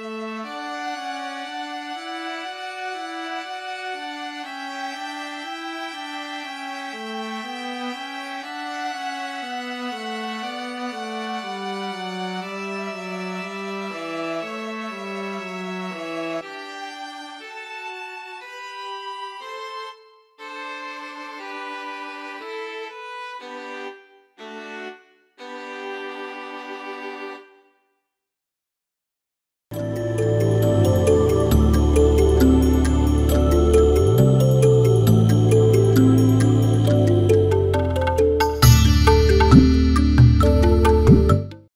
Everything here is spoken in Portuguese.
Música